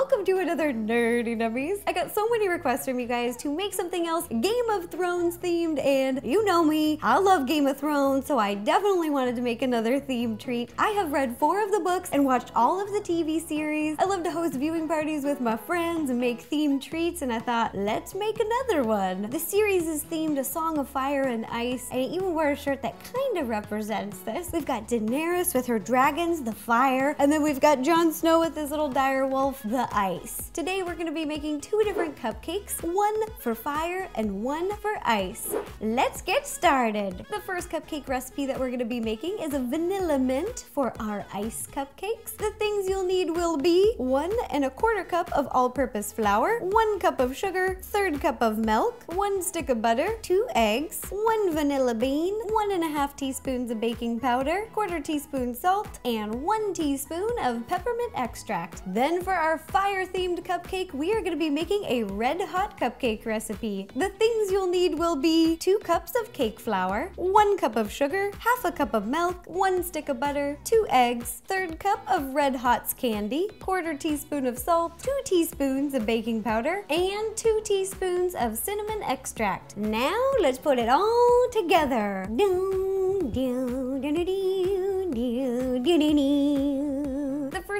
Welcome to another Nerdy Nummies. I got so many requests from you guys to make something else Game of Thrones themed, and you know me, I love Game of Thrones, so I definitely wanted to make another themed treat. I have read four of the books and watched all of the TV series. I love to host viewing parties with my friends and make themed treats, and I thought, let's make another one. The series is themed A Song of Fire and Ice, and I even wore a shirt that kind of represents this. We've got Daenerys with her dragons, the fire, and then we've got Jon Snow with his little dire wolf, the ice. Today we're gonna be making two different cupcakes, one for fire and one for ice. Let's get started. The first cupcake recipe that we're gonna be making is a vanilla mint for our ice cupcakes. The things you'll need will be one and a quarter cup of all-purpose flour, one cup of sugar, third cup of milk, one stick of butter, two eggs, one vanilla bean, one and a half teaspoons of baking powder, quarter teaspoon salt, and one teaspoon of peppermint extract. Then for our fire-themed cupcake, we are gonna be making a red hot cupcake recipe. The things you'll need will be two cups of cake flour, one cup of sugar, half a cup of milk, one stick of butter, two eggs, third cup of red hots candy, quarter teaspoon of salt, two teaspoons of baking powder, and two teaspoons of cinnamon extract. Now let's put it all together. Do, do, do, do, do, do, do, do, do.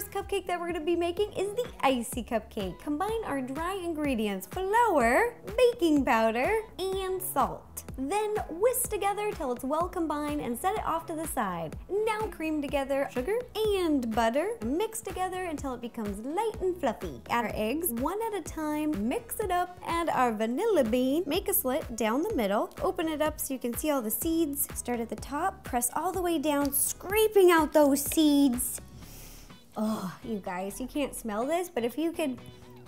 First cupcake that we're gonna be making is the icy cupcake. Combine our dry ingredients, flour, baking powder, and salt. Then whisk together till it's well combined and set it off to the side. Now cream together sugar and butter. Mix together until it becomes light and fluffy. Add our eggs one at a time, mix it up, add our vanilla bean, make a slit down the middle, open it up so you can see all the seeds. Start at the top, press all the way down, scraping out those seeds. Oh, you guys, you can't smell this, but if you could,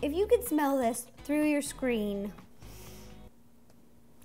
if you could smell this through your screen,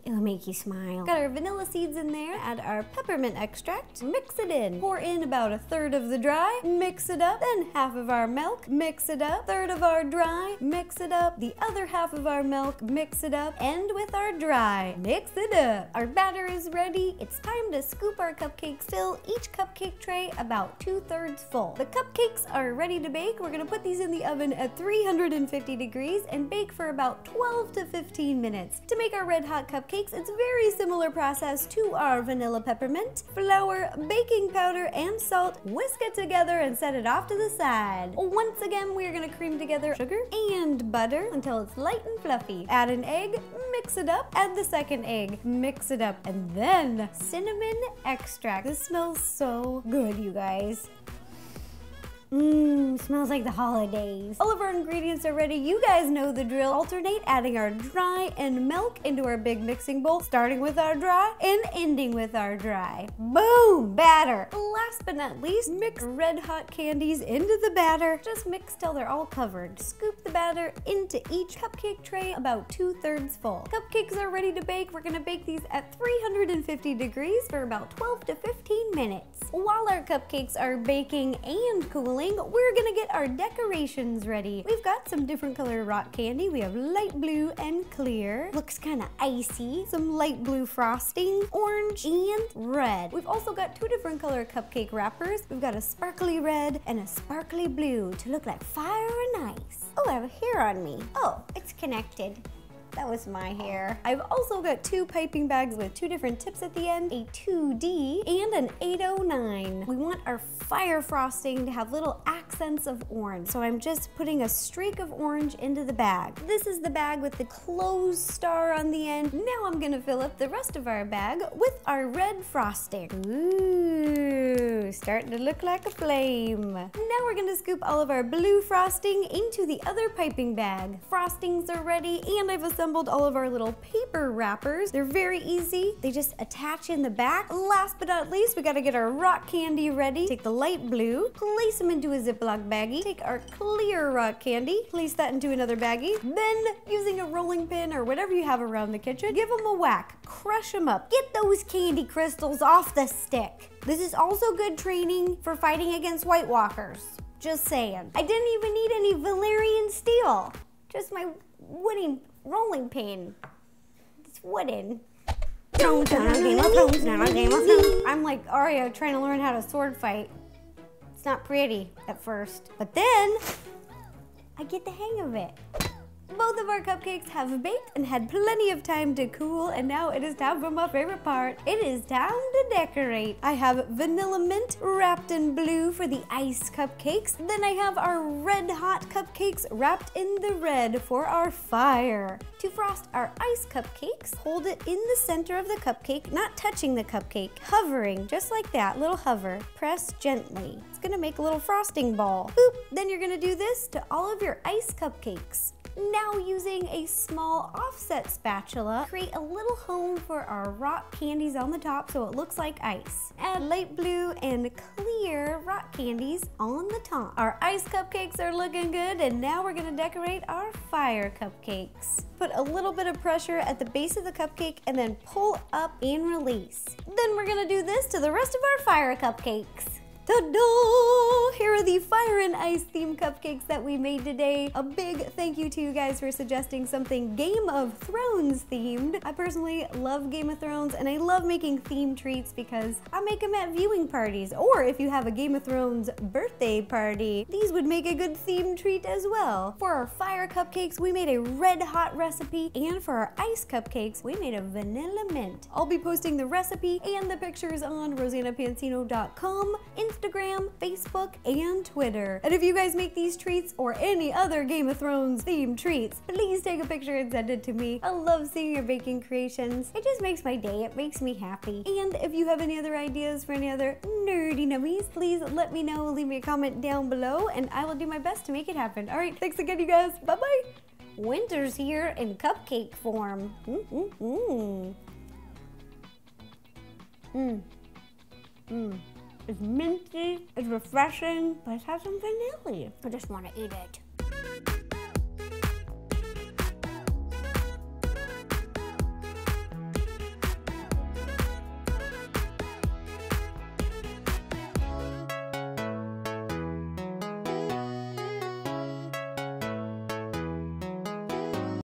It'll make you smile. Got our vanilla seeds in there, add our peppermint extract, mix it in. Pour in about a third of the dry, mix it up, then half of our milk, mix it up, third of our dry, mix it up, the other half of our milk, mix it up, end with our dry, mix it up. Our batter is ready. It's time to scoop our cupcakes. Fill each cupcake tray about two thirds full. The cupcakes are ready to bake. We're gonna put these in the oven at 350 degrees and bake for about 12 to 15 minutes. To make our red hot cupcakes, it's a very similar process to our vanilla peppermint. Flour, baking powder, and salt. Whisk it together and set it off to the side. Once again, we're gonna cream together sugar and butter until it's light and fluffy. Add an egg, mix it up, add the second egg, mix it up, and then cinnamon extract. This smells so good, you guys. Mmm, smells like the holidays. All of our ingredients are ready. You guys know the drill. Alternate adding our dry and milk into our big mixing bowl, starting with our dry and ending with our dry. Boom, batter. Last but not least, mix red hot candies into the batter. Just mix till they're all covered. Scoop the batter into each cupcake tray about two thirds full. Cupcakes are ready to bake. We're gonna bake these at 350 degrees for about 12 to 15 minutes. While our cupcakes are baking and cooling, we're gonna get our decorations ready. We've got some different color rock candy. We have light blue and clear. Looks kind of icy. Some light blue frosting, orange, and red. We've also got two different color cupcake wrappers. We've got a sparkly red and a sparkly blue to look like fire and ice. Oh, I have a hair on me. Oh, it's connected. That was my hair. I've also got two piping bags with two different tips at the end, a 2D and an 809. We want our fire frosting to have little accents of orange. So I'm just putting a streak of orange into the bag. This is the bag with the closed star on the end. Now I'm gonna fill up the rest of our bag with our red frosting. Ooh, starting to look like a flame. Now we're gonna scoop all of our blue frosting into the other piping bag. Frostings are ready and I've assembled all of our little paper wrappers. They're very easy. They just attach in the back. Last but not least, we gotta get our rock candy ready. Take the light blue, place them into a Ziploc baggie. Take our clear rock candy, place that into another baggie. Then, using a rolling pin or whatever you have around the kitchen, give them a whack. Crush them up. Get those candy crystals off the stick. This is also good training for fighting against White Walkers. Just saying. I didn't even need any Valyrian steel. Just my wooden rolling pin. It's wooden. I'm like Arya trying to learn how to sword fight. It's not pretty at first, but then I get the hang of it. Both of our cupcakes have baked and had plenty of time to cool, and now it is time for my favorite part. It is time to decorate. I have vanilla mint wrapped in blue for the ice cupcakes. Then I have our red hot cupcakes wrapped in the red for our fire. To frost our ice cupcakes, hold it in the center of the cupcake, not touching the cupcake, hovering, just like that, little hover. Press gently. It's gonna make a little frosting ball. Then you're gonna do this to all of your ice cupcakes. Now using a small offset spatula, create a little home for our rock candies on the top so it looks like ice. Add light blue and clear rock candies on the top. Our ice cupcakes are looking good and now we're gonna decorate our fire cupcakes. Put a little bit of pressure at the base of the cupcake and then pull up and release. Then we're gonna do this to the rest of our fire cupcakes. Ta-da! Here are the fire and ice themed cupcakes that we made today. A big thank you to you guys for suggesting something Game of Thrones themed. I personally love Game of Thrones and I love making themed treats because I make them at viewing parties or if you have a Game of Thrones birthday party, these would make a good themed treat as well. For our fire cupcakes, we made a red hot recipe and for our ice cupcakes, we made a vanilla mint. I'll be posting the recipe and the pictures on rosannapansino.com, Instagram, Facebook, and Twitter. And if you guys make these treats or any other Game of Thrones themed treats, please take a picture and send it to me. I love seeing your baking creations. It just makes my day. It makes me happy. And if you have any other ideas for any other nerdy nummies, please let me know. Leave me a comment down below and I will do my best to make it happen. All right, thanks again, you guys. Bye-bye. Winter's here in cupcake form. Mmm. Mmm. Mmm. It's minty, it's refreshing, but it has some vanilla. I just want to eat it.